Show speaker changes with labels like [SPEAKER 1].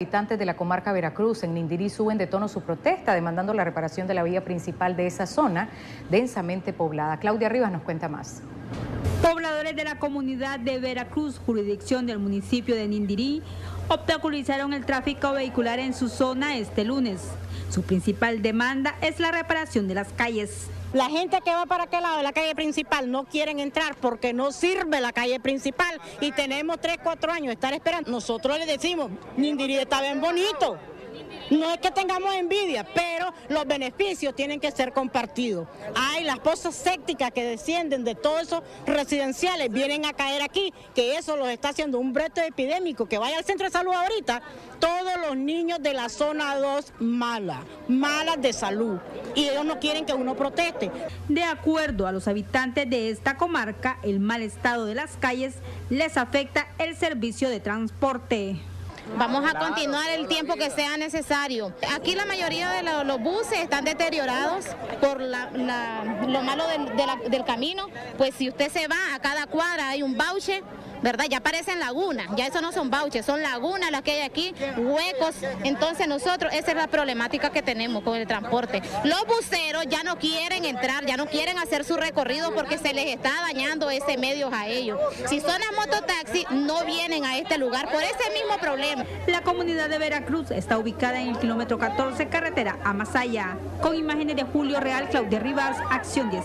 [SPEAKER 1] Habitantes de la comarca Veracruz en Nindirí suben de tono su protesta demandando la reparación de la vía principal de esa zona densamente poblada. Claudia Rivas nos cuenta más.
[SPEAKER 2] Pobladores de la comunidad de Veracruz, jurisdicción del municipio de Nindirí, obstaculizaron el tráfico vehicular en su zona este lunes. Su principal demanda es la reparación de las calles.
[SPEAKER 3] La gente que va para aquel lado de la calle principal no quieren entrar porque no sirve la calle principal y tenemos 3, 4 años de estar esperando. Nosotros le decimos, Nindirí está bien bonito. No es que tengamos envidia, pero los beneficios tienen que ser compartidos. Hay las pozas sépticas que descienden de todos esos residenciales, vienen a caer aquí, que eso los está haciendo un breto epidémico, que vaya al centro de salud ahorita, todos los niños de la zona 2 malas, malas de salud, y ellos no quieren que uno proteste.
[SPEAKER 2] De acuerdo a los habitantes de esta comarca, el mal estado de las calles les afecta el servicio de transporte.
[SPEAKER 4] Vamos a continuar el tiempo que sea necesario. Aquí la mayoría de los, buses están deteriorados por lo malo del, camino. Pues si usted se va a cada cuadra hay un bauche ¿verdad? Ya parecen lagunas, ya eso no son bauches, son lagunas las que hay aquí, huecos. Entonces nosotros, esa es la problemática que tenemos con el transporte. Los buceros ya no quieren entrar, ya no quieren hacer su recorrido porque se les está dañando ese medio a ellos. Si son las mototaxis, no vienen a este lugar por ese mismo problema.
[SPEAKER 2] La comunidad de Veracruz está ubicada en el kilómetro 14, carretera a Masaya. Con imágenes de Julio Real, Claudia Rivas, Acción 10.